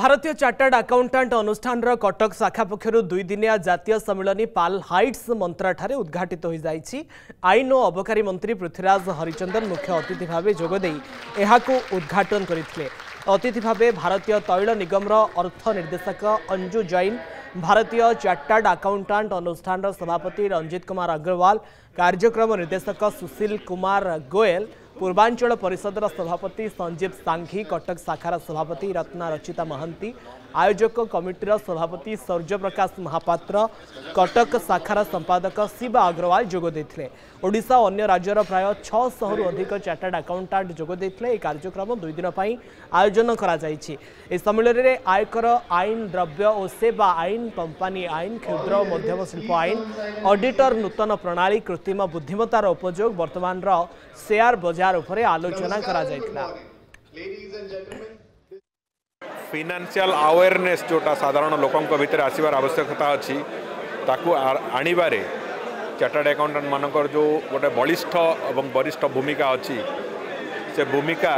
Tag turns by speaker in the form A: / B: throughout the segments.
A: ଭାରତୀୟ chartered accountant ଅନୁଷ୍ଠାନର କଟକ ଶାଖା ପକ୍ଷରୁ ଦୁଇଦିନିଆ ଜାତୀୟ ସମ୍ମିଳନୀ ପାଲ୍ ହାଇଟ୍ସ ମନ୍ତ୍ରାଠାରେ ଉଦ୍ଘାଟିତ ହୋଇଯାଇଛି ଆଇନ ଓ ଅବକାରୀ ମନ୍ତ୍ରୀ ପୃଥ୍ୱୀରାଜ ହରିଚନ୍ଦନ ମୁଖ୍ୟ ଅତିଥି ଭାବେ ଯୋଗଦେଇ ଏହାକୁ ଉଦ୍ଘାଟନ କରିଥିଲେ ଅତିଥି ଭାବେ ଭାରତୀୟ ତୈଳ ନିଗମର ଅର୍ଥ ନିର୍ଦ୍ଦେଶକ ଅଞ୍ଜୁ ଜୈନ ଭାରତୀୟ ଚାର୍ଟାର୍ଡ ଆକାଉଣ୍ଟାଣ୍ଟ ଅନୁଷ୍ଠାନର ସଭାପତି ରଞ୍ଜିତ କୁମାର ଅଗ୍ରୱାଲ କାର୍ଯ୍ୟକ୍ରମ ନିର୍ଦ୍ଦେଶକ ସୁଶୀଲ କୁମାର ଗୋଏଲ पूर्वांचल परिषदर सभापति संजीव सांघी कटक शाखार सभापति रत्ना रचिता महांति आयोजक कमिटीर सभापति सूर्यप्रकाश महापात्र कटक शाखार संपादक शिव अग्रवाल जोगदेले ओडा अन्य राज्यर प्राय छशहरु अधिक चार्टार्ड आकाउंटाट जोगद कार्यक्रम दुई दिन आयोजन सम्मिलन में आयकर आईन द्रव्य और सेवा आईन कंपानी आईन क्षुद्र और मध्यम शिल्प आईन अडिटर नूतन प्रणाली कृत्रिम बुद्धिमतार उपयोग बर्तमान शेयर बजार ତାର ଉପରେ ଆଲୋଚନା କରାଯାଇଥିଲା
B: ଫିନାନ୍ସିଆଲ ଆୱେରନେସ୍ ଯେଉଁଟା ସାଧାରଣ ଲୋକଙ୍କ ଭିତରେ ଆସିବାର ଆବଶ୍ୟକତା ଅଛି ତାକୁ ଆଣିବାରେ ଚାର୍ଟାର୍ଡ ଆକାଉଣ୍ଟାଣ୍ଟମାନଙ୍କର ଯେଉଁ ଗୋଟେ ବଳିଷ୍ଠ ଏବଂ ବରିଷ୍ଠ ଭୂମିକା ଅଛି ସେ ଭୂମିକା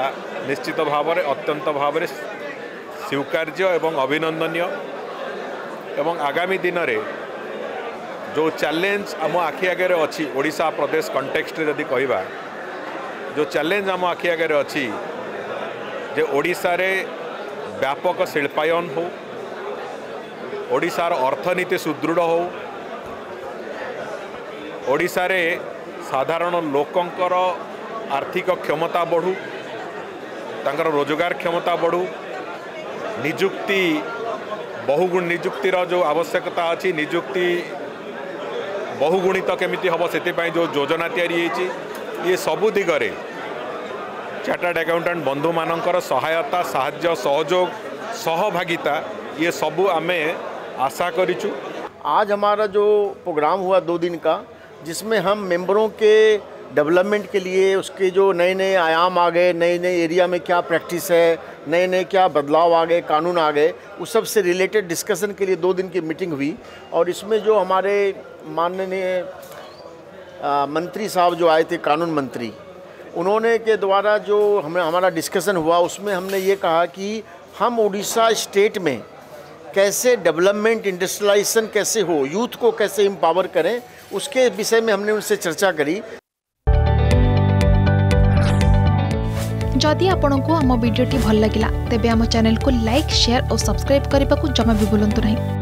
B: ନିଶ୍ଚିତ ଭାବରେ ଅତ୍ୟନ୍ତ ଭାବରେ ସ୍ୱୀକାର୍ଯ୍ୟ ଏବଂ ଅଭିନନ୍ଦନୀୟ ଏବଂ ଆଗାମୀ ଦିନରେ ଯେଉଁ ଚ୍ୟାଲେଞ୍ଜ ଆମ ଆଖି ଆଗରେ ଅଛି ଓଡ଼ିଶା ପ୍ରଦେଶ କଣ୍ଟେକ୍ସଟରେ ଯଦି କହିବା ଯେଉଁ ଚ୍ୟାଲେଞ୍ଜ ଆମ ଆଖି ଆଗରେ ଅଛି ଯେ ଓଡ଼ିଶାରେ ବ୍ୟାପକ ଶିଳ୍ପାୟନ ହେଉ ଓଡ଼ିଶାର ଅର୍ଥନୀତି ସୁଦୃଢ଼ ହେଉ ଓଡ଼ିଶାରେ ସାଧାରଣ ଲୋକଙ୍କର ଆର୍ଥିକ କ୍ଷମତା ବଢ଼ୁ ତାଙ୍କର ରୋଜଗାର କ୍ଷମତା ବଢ଼ୁ ନିଯୁକ୍ତି ବହୁଗୁଣ ନିଯୁକ୍ତିର ଯେଉଁ ଆବଶ୍ୟକତା ଅଛି ନିଯୁକ୍ତି ବହୁଗୁଣିତ କେମିତି ହେବ ସେଥିପାଇଁ ଯେଉଁ ଯୋଜନା ତିଆରି ହେଇଛି ये सब दिगरे चार्टर्ड अकाउंटेंट बंधु मानकर सहायता साज्य सहयोग सहभागिता ये सब हमें आशा करीचु
C: आज हमारा जो प्रोग्राम हुआ दो दिन का जिसमें हम मेंबरों के डेवलपमेंट के लिए उसके जो नए नए आयाम आ गए नए नए एरिया में क्या प्रैक्टिस है नए नए क्या बदलाव आ गए कानून आ गए उस सब से रिलेटेड डिस्कशन के लिए दो दिन की मीटिंग हुई और इसमें जो हमारे माननीय आ, मंत्री साहब जो आए थे कानून मंत्री उन्होंने के द्वारा जो हम हमारा डिस्कशन हुआ उसमें हमने ये कहा कि हम उड़ीसा स्टेट में कैसे डेवलपमेंट इंडस्ट्रियलाइजेशन कैसे हो यूथ को कैसे इम्पावर करें उसके विषय में हमने उनसे चर्चा करी
D: जदि आपण को आम भिडी भल लगा तेब चैनल को लाइक शेयर और सब्सक्राइब करने को जमा भी बुलां नहीं